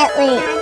At least.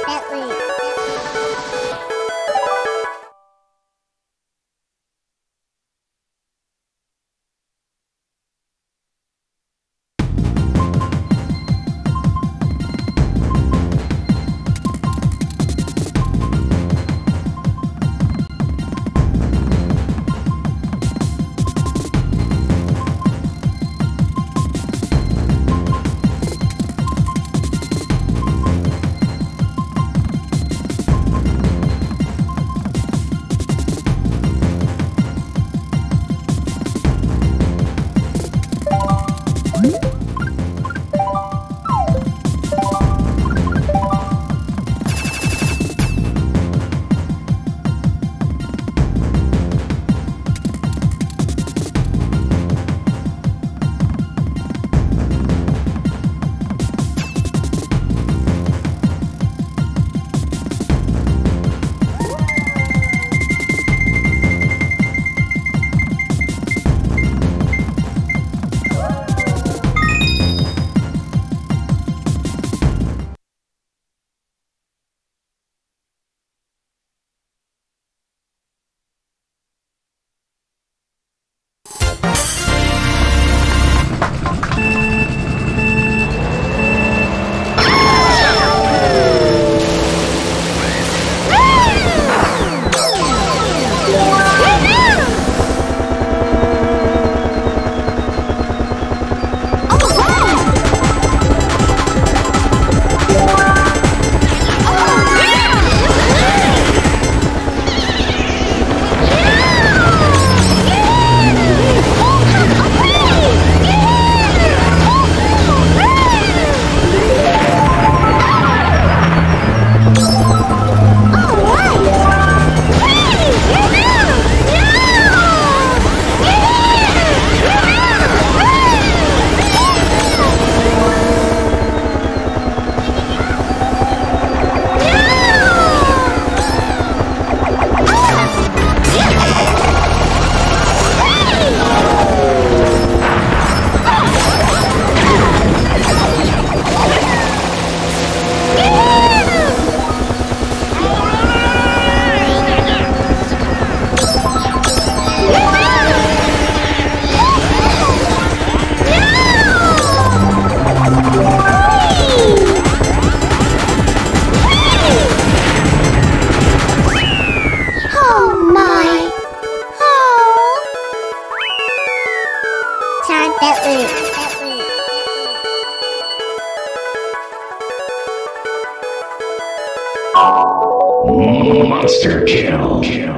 Monster kill. Kill.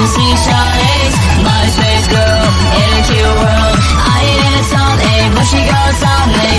to see MySpace girl, in a cute world. I ain't even A, but she on, they